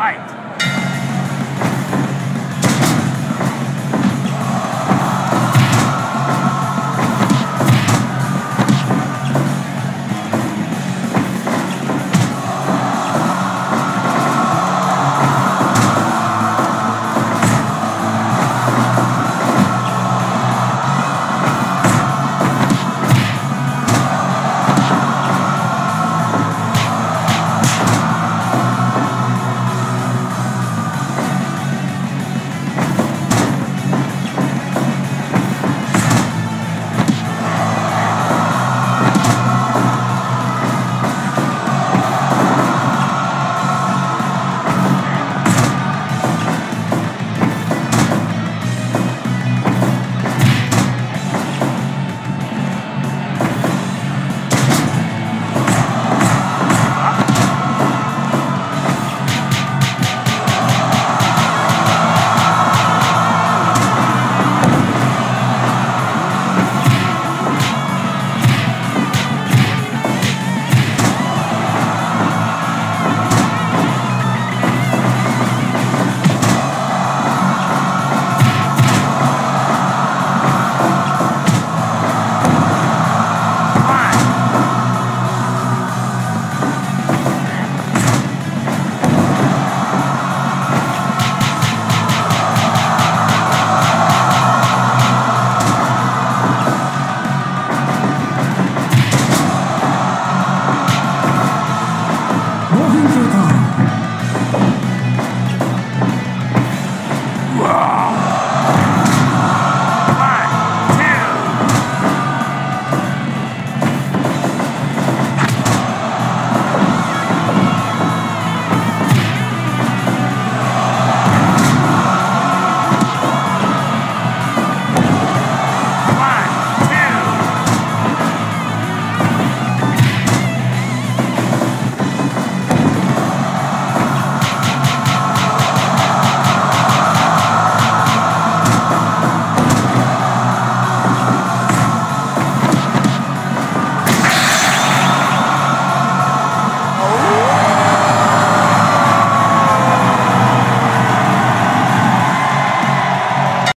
Hi.